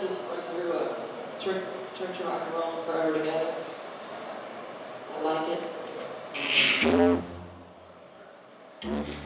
just went through a church, church rock and roll forever together. I like it.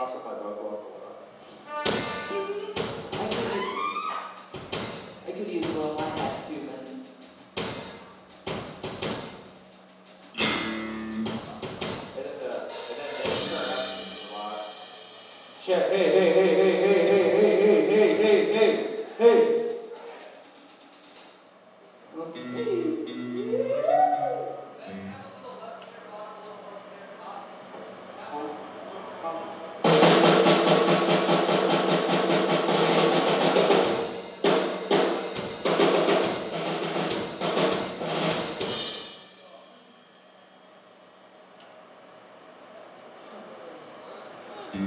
他是坏蛋 Sure.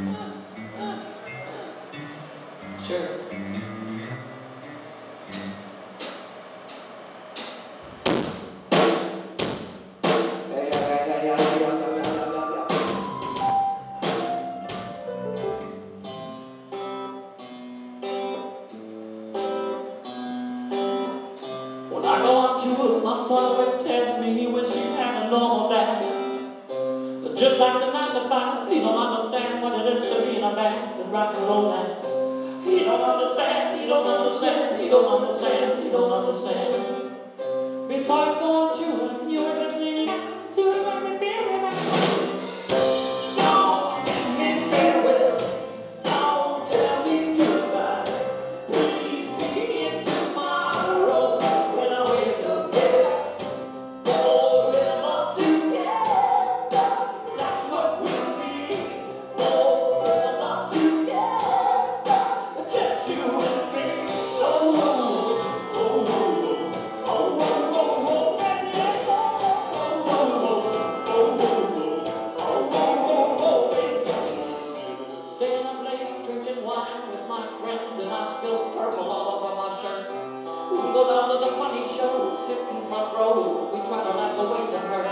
When I go on tour, my son always tells me he wish he had a normal life. Just like the 95, he don't understand what it is to be in a band with rock and roll band. He don't understand, he don't understand, he don't understand, he don't understand. Before I go I spill purple all over my shirt. We go down to the funny show, sit in front row. We try to laugh away the hurt.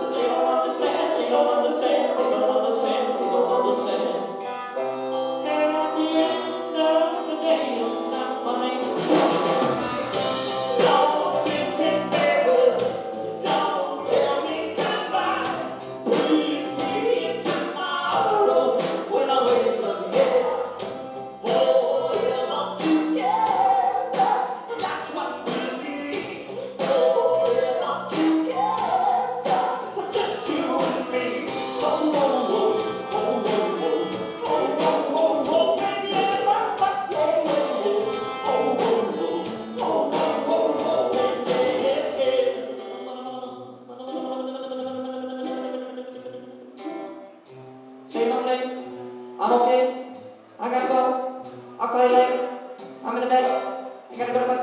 But they don't understand, they don't understand, they don't understand, they don't understand. can go to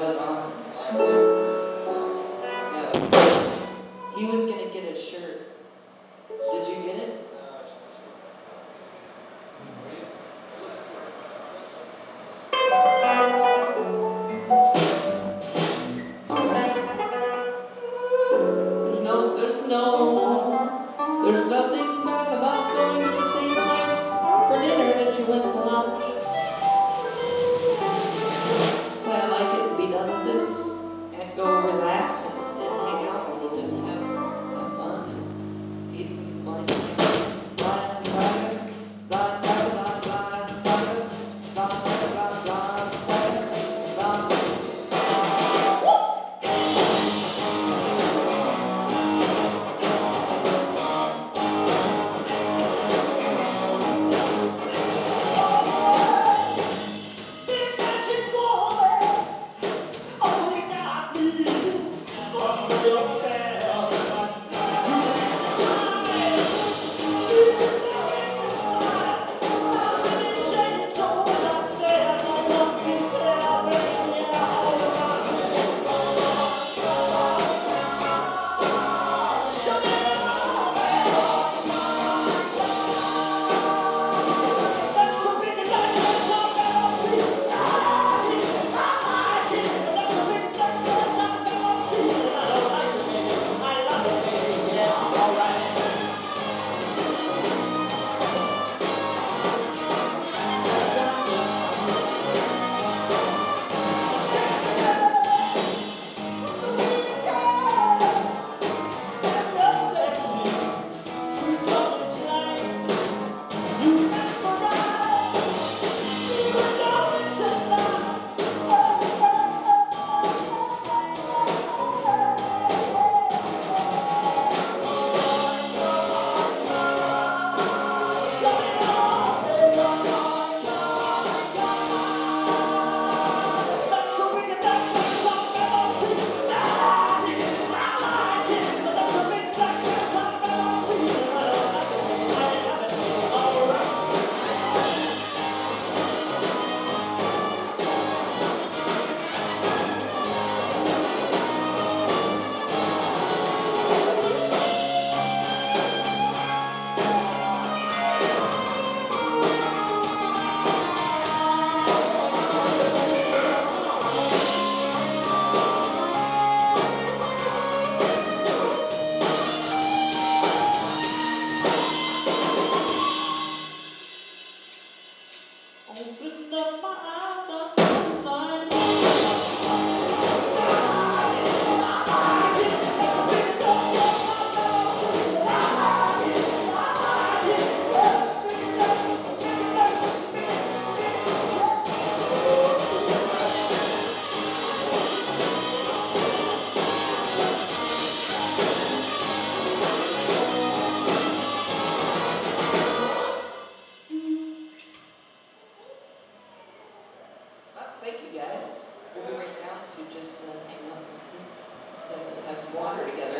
was awesome. He was gonna get a shirt. Did you get it? There's no, there's no, there's nothing just uh, hang out and sit, sit, have some water together.